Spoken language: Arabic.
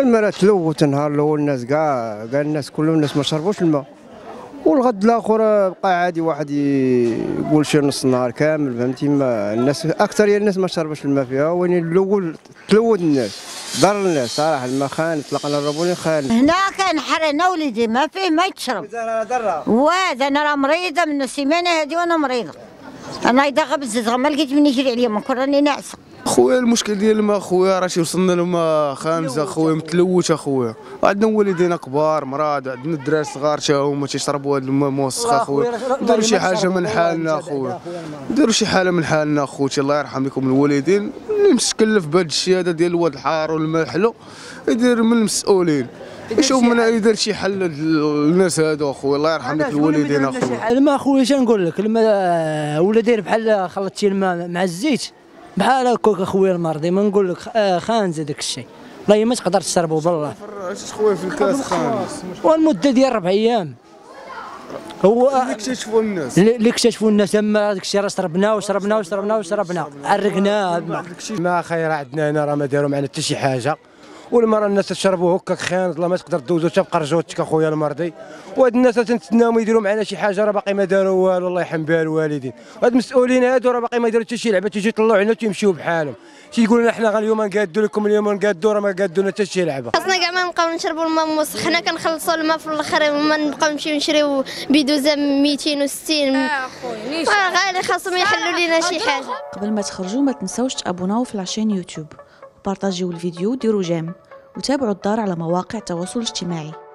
الماء تلوث النهار الأول الناس كاع كاع الناس كلهم الناس ما شربوش الماء. والغد الآخر بقى عادي واحد يقول شي نص نهار كامل فهمتي؟ ما الناس أكثر الناس ما شربش الماء فيها وين الأول تلوث الناس ضر الناس. صراحة الماء خان طلقنا الربوني خان هنا كان حرنا وليدي ما فيه ما يتشرب. وهذا أنا راه مريضة من السيمانة هذه وأنا مريضة. أنا إذا غبزت ما لقيت من يجري عليا من كون راني ناعسة. خويا المشكل ديال الماء خويا راه شي وصلنا لما خامسة خويا متلوث اخويا عندنا والدينا كبار مراد عندنا الدراري صغار تا هما تيشربوا هذا الماء موسخ اخويا ديروا شي حاجة من حالنا اخويا ديروا شي حالة من حالنا اخوتي الله يرحم لكم الوالدين. اللي متكلف بهذا الشيء هذا ديال الواد الحار والماء الحلو يدير من المسؤولين. يشوف من يدير شي حل للناس هادو اخويا الله يرحم لك الوالدين اخويا الماء خويا. شنو نقول لك؟ الماء ولا داير بحال خلطتي الماء مع الزيت. بحال هكاك أخويا المرضي ما نقول لك آه، خانز هذاك الشيء. والله ما تقدر تشربه بالله. خويا في الكاس خامس والمدة ديال ربع أيام. هو اللي اكتشفوا الناس. اللي اكتشفوا الناس أما هذاك الشيء راه شربناه وشربناه وشربناه وشربناه. عرقناه. ما خير عندنا هنا راه ما داروا معنا حتى شي حاجة. والمرة الناس تشربوا هكاك خان والله ما تقدر دوزو تبقى رجوتك أخويا المرضي. وهاد الناس تنتسناهم يديروا معنا شي حاجة راه باقي ما داروا والو الله يرحم بها الوالدين. هاد المسؤولين هادو راه باقي ما داروا حتى شي لعبة تيجي يطلعوا علينا تيمشيو بحالهم. تيقولوا لنا حنا اليوم نقادوا لكم اليوم نقادوا راه ما قادوا لنا حتى شي لعبة. خاصنا كاع ما نبقاو نشربوا الماء موسخ حنا كنخلصوا الماء في الأخر وما نبقاو نمشيو نشريو بيدوزه 260 آه خويا غالي خاصهم يحلوا لنا شي حاجة. قبل ما تخرجوا ما تنساوش تابوناو في la chaîne يوتيوب. وبارطاجيو الفيديو وديروا j'aime وتابعوا الدار على مواقع التواصل الاجتماعي.